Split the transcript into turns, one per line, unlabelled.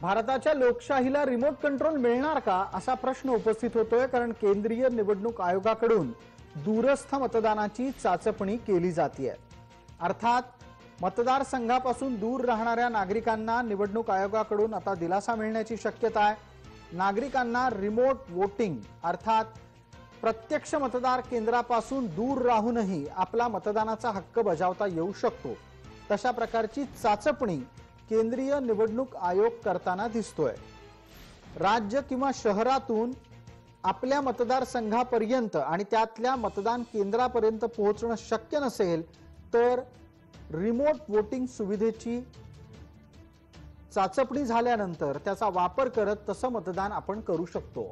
भारताच्या लोकशाहीला remote control मिळणार का असा प्रश्न उपस्थित होतोय कारण केंद्रीय निवडणूक आयोगाकडून दूरस्थ मतदानाची चाचपणी केली जाते अर्थात मतदारसंघापासून दूर राहणाऱ्या नागरिकांना निवडणूक आयोगाकडून आता दिलासा मिळण्याची शक्यता आहे. नागरिकांना रिमोट वोटिंग अर्थात प्रत्यक्ष मतदार केंद्रापासून दूर राहूनही आपला मतदानाचा हक्क बजावता येऊ शकतो. तशा प्रकारची चाचपणी केंद्रीय निवडणूक आयोग करताना दिसतोय. राज्य किंवा शहरातून आपल्या मतदारसंघापर्यंत आणि त्यातल्या मतदान केंद्रापर्यंत पोहोचणं शक्य नसेल तर रिमोट वोटिंग सुविधेची चाचपणी झाल्यानंतर त्याचा वापर करत तसं मतदान आपण करू शकतो.